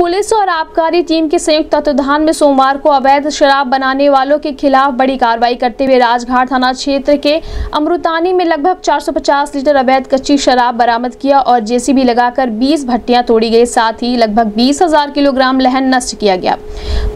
Police और आबकारी team के संयुक्त तत्वाधान में सोमवार को अवैध शराब बनाने वालों के खिलाफ बड़ी कार्रवाई करते हुए राजघाट थाना क्षेत्र के अमृतानी में लगभग 450 लीटर अवैध कच्ची शराब बरामद किया और जेसीबी लगाकर 20 भट्टियाँ तोड़ी गई, साथ ही लगभग बीस हज़ार किलोग्राम लहन नष्ट किया गया।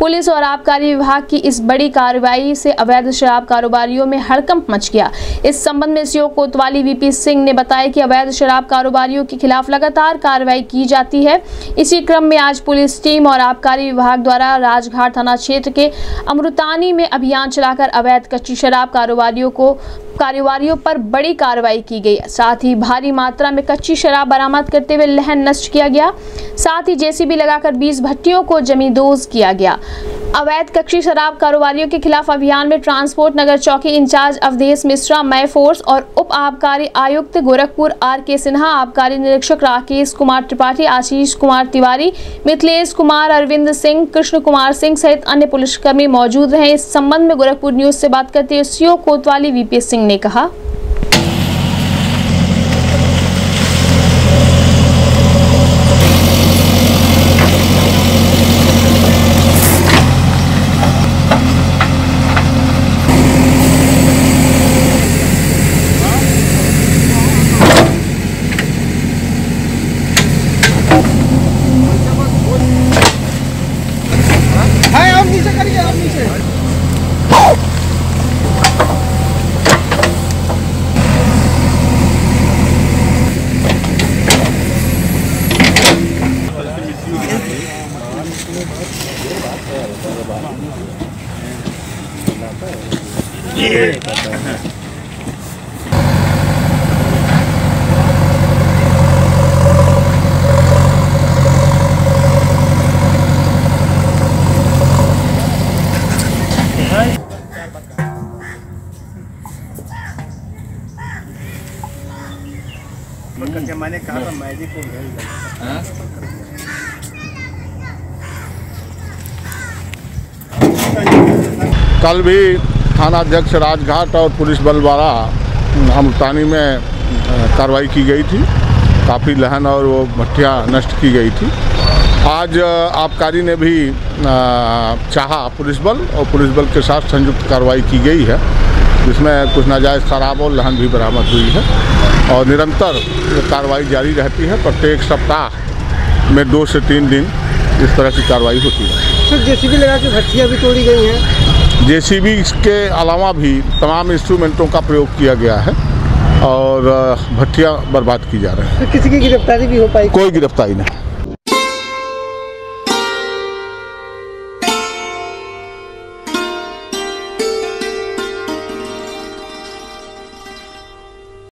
पुलिस और आबकारी विभाग की इस बड़ी कार्रवाई से अवैध शराब कारोबारियों में हड़कंप मच गया। इस संबंध में सीओ कोतवाली वीपी सिंह ने बताया कि अवैध शराब कारोबारियों के खिलाफ लगातार कार्रवाई की जाती है। इसी क्रम में आज पुलिस टीम और आबकारी विभाग द्वारा राजघाट थाना क्षेत्र के अमृतानी में अभियान चलाकर अवैध कच्ची शराब कारोबारियों को कारोबारियों पर बड़ी कार्रवाई की गई। साथ ही भारी मात्रा में कच्ची शराब बरामद करते हुए लहन नष्ट किया गया। साथ ही जेसीबी लगाकर 20 भट्टियों को जमींदोज किया गया। अवैध कक्षी शराब कारोबारियों के खिलाफ अभियान में ट्रांसपोर्ट नगर चौकी इंचार्ज अवधेश मिश्रा, मय फोर्स और उप आबकारी आयुक्त गोरखपुर आर के सिन्हा, आबकारी निरीक्षक राकेश कुमार त्रिपाठी, आशीष कुमार तिवारी, मिथिलेश कुमार अरविंद सिंह, कृष्ण कुमार सिंह सहित अन्य पुलिसकर्मी मौजूद रहे। इस संबंध में गोरखपुर न्यूज़ से बात करते हुए सीओ कोतवाली वीपी सिंह ने कहा। करके मैंने कहा था मैजिक को भेज दो कल भी थाना अध्यक्ष राजघाट और पुलिस बल द्वारा हमतानी में कार्रवाई की गई थी। काफ़ी लहन और वो भट्टियाँ नष्ट की गई थी। आज आबकारी ने भी चाहा पुलिस बल और पुलिस बल के साथ संयुक्त कार्रवाई की गई है, जिसमें कुछ नाजायज़ शराब और लहन भी बरामद हुई है और निरंतर कार्रवाई जारी रहती है। प्रत्येक सप्ताह में दो से तीन दिन इस तरह की कार्रवाई होती है। सर, जेसीबी लगा के भट्टियाँ भी तोड़ी गई हैं। जेसीबी के अलावा भी तमाम इंस्ट्रूमेंटों का प्रयोग किया गया है और भट्टियाँ बर्बाद की जा रहे हैं। तो किसी की गिरफ्तारी भी हो पाई? कोई गिरफ्तारी नहीं।